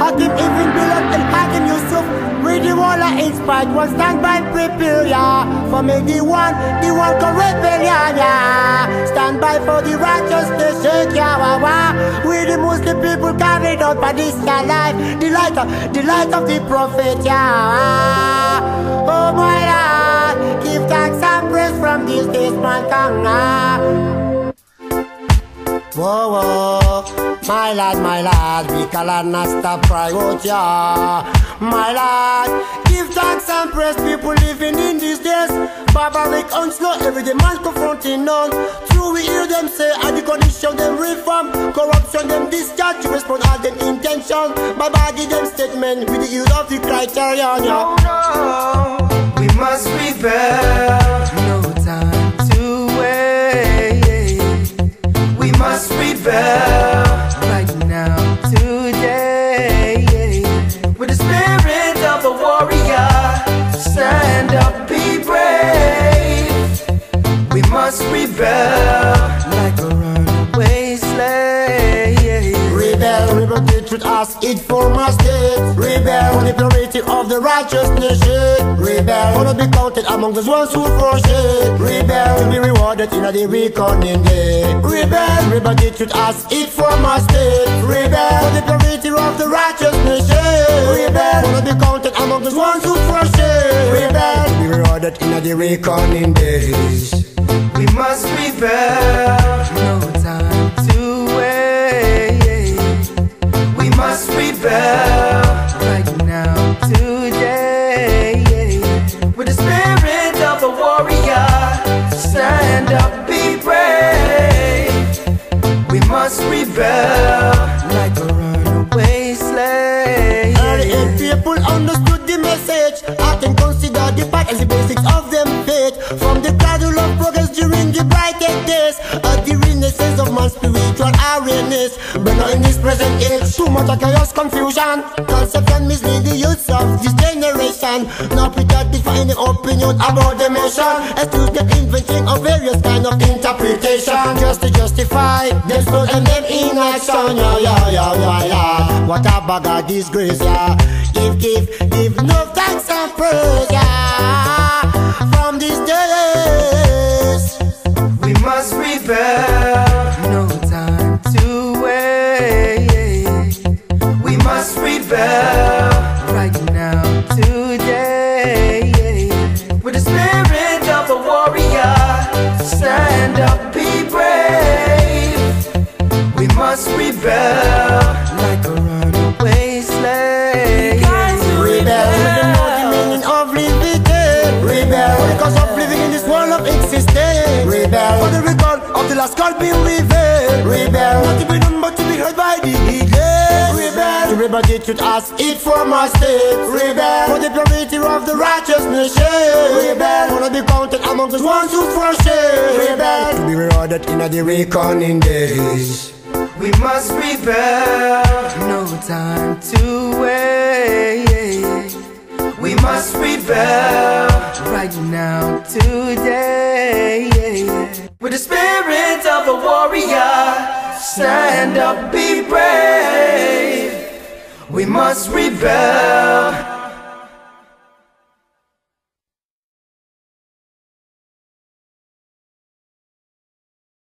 Hakim even Bilal and Hakim Yusuf. Read the wall of inspired one stand by prepare ya. For me the one, the one can rebellion ya. Stand by for the righteousness, shake ya wa wa. We the Muslim people carried out by this ya life. The light of, the light of the prophet ya. Oh my Lord, give thanks and praise from this days mankind. Whoa, whoa, my lad, my lad, we cannot not stop cry out, yeah. My lad, give thanks and praise people living in these days. Barbaric onslaught, every day man confronting none. True, we hear them say, and the condition them reform. Corruption them discharge, to respond all them intention. By body them statement, with the use of the criterion, yeah. Oh no, we must rebel. Up, be brave. We must rebel like a runaway slave. Rebel, rebel, truth, ask it for my state. Rebel, on the purity of the righteous nation. Rebel, wanna be counted among those ones who forsake. Rebel, to be rewarded in a the reckoning day. Rebel, rebel, truth, ask it for my state. Rebel, on the purity of the righteous nation. Rebel, wanna be counted among those ones who forsake. Rebel, rewarded in the reckoning days. We must rebel. No time to wait. We must rebel right now, today. With the spirit of a warrior, stand up, be brave. We must rebel like a runaway slave. Early age people understood the message. I can consider the part as the basics of them faith. From the cradle of progress during the brightest days, at the renaissance of man's spiritual awareness. But not in this present age, too much of chaos, confusion, conception mislead the youth of this generation. Now pretend defining opinion about the mission. Excuse the inventing of various kind of interpretation, just to justify them slow and them inaction. Yeah, yeah, yeah, yeah, yeah. What a bag of disgrace, yeah. Give, give, give no thanks and praise. From these days. We must rebel. Rebel, for the last call being revealed. Rebel, not to be done but to be heard by the heedless. Rebel, to rebel the truth as it from our state. Rebel, for the purity of the righteous nation. Rebel, wanna be counted among the ones who forsake. Rebel, to be rewarded in the reckoning days. We must rebel. No time to wait. We must rebel right now, today. The spirit of a warrior, stand up, be brave. We must rebel